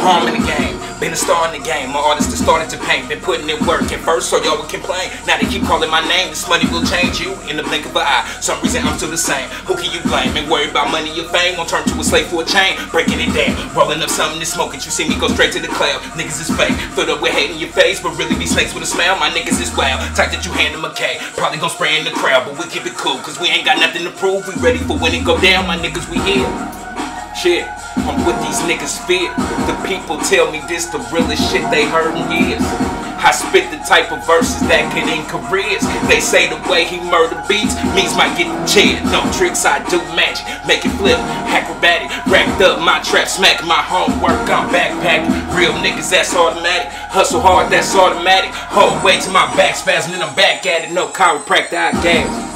arm in the game. Been a star in the game, my artist has started to paint. Been putting in work at first, so y'all would complain. Now they keep calling my name, this money will change you in the blink of an eye. Some reason I'm still the same. Who can you blame? Ain't worried about money or fame, won't turn to a slave for a chain. Breaking it down, rolling up something to smoke it. You see me go straight to the cloud. Niggas is fake, filled up with hate in your face, but really be snakes with a smile. My niggas is wild, type that you hand them a K. Probably gon' spray in the crowd, but we keep it cool, cause we ain't got nothing to prove. We ready for when it go down, my niggas, we here. Shit, I'm with these niggas fear. The people tell me this the realest shit they heard in years. I spit the type of verses that can end careers. They say the way he murder beats means my get the cheer. No tricks, I do magic, make it flip, acrobatic. Racked up my trap, smack my homework, I'm backpacking. Real niggas, that's automatic. Hustle hard, that's automatic. Hold way to my back spasm, and I'm back at it. No chiropractor, I gas.